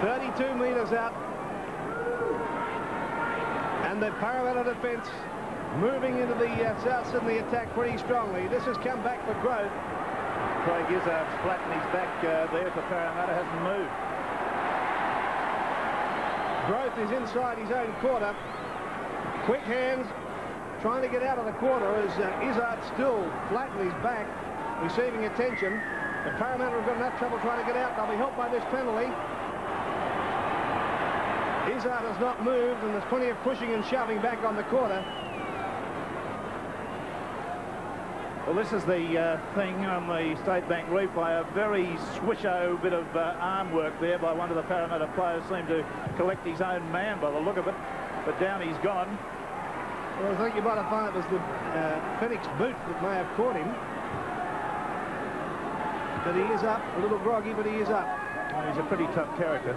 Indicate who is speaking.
Speaker 1: 32 metres out. And the Parramatta defence moving into the uh, South Sydney attack pretty strongly. This has come back for Grothe.
Speaker 2: Craig Izzard's flattened his back uh, there for Parramatta, hasn't moved.
Speaker 1: Grothe is inside his own quarter. Quick hands, trying to get out of the quarter as uh, Izzard still flat in his back, receiving attention. But Parramatta have got enough trouble trying to get out. They'll be helped by this penalty. Izzard has not moved, and there's plenty of pushing and shoving back on the corner.
Speaker 2: Well, this is the uh, thing on the State Bank replay. A very swisho bit of uh, arm work there by one of the Parramatta players. Seemed to collect his own man by the look of it. But down he's gone.
Speaker 1: Well, I think you might have found it was the uh, Fenech's boot that may have caught him. But he is up, a little groggy, but he is up.
Speaker 2: He's a pretty tough character.